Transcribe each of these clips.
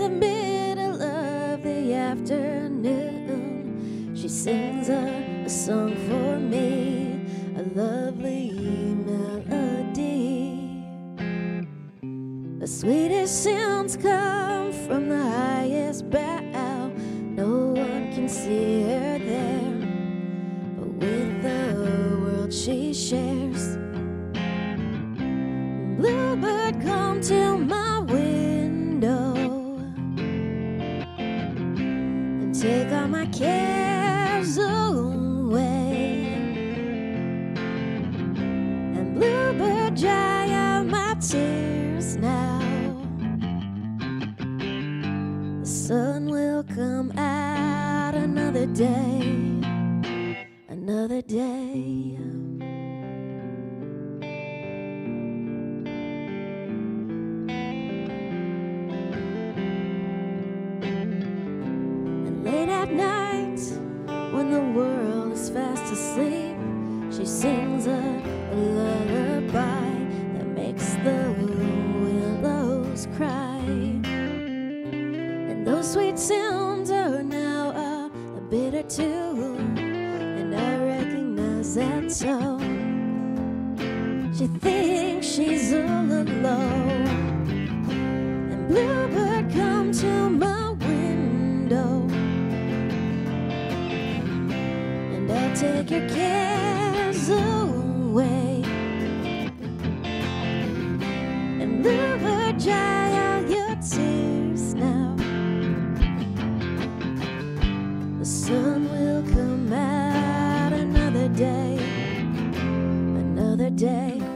in the middle of the afternoon, she sings a, a song for me, a lovely melody. The sweetest sounds come from the highest bough. No one can see her there, but with the world she shares. Take all my cares away. And Bluebird, dry out my tears now. The sun will come out another day, another day. At night, when the world is fast asleep, she sings a, lullaby that makes the willows cry. And those sweet sounds are now a, a bitter tune, and I recognize that tone. She thinks she's all alone. And Bluebird, take your cares away. And Bluebird, dry all your tears now. The sun will come out another day, another day.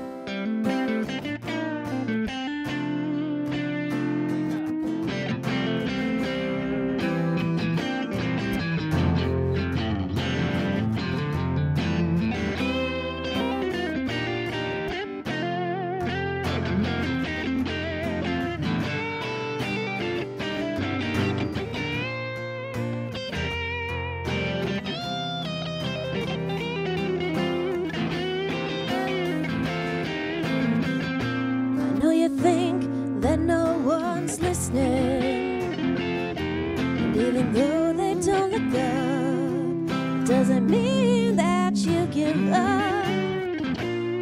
Look up, doesn't mean that you give up.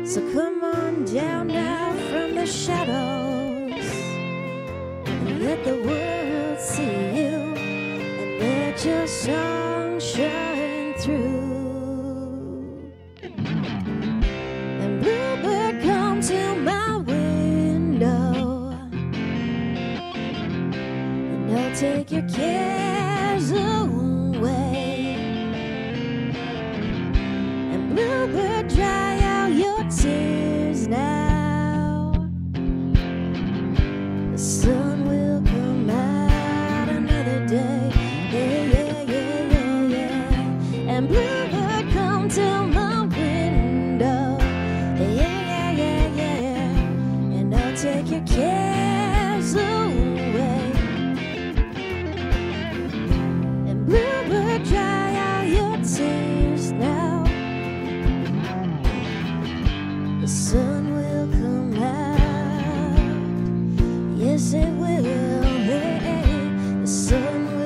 So come on down now from the shadows and let the world see you and let your song shine through. And Bluebird, come to my window. And I'll take your cares away. And Bluebird, tears now. The sun will come out. Yes, it will. The sun will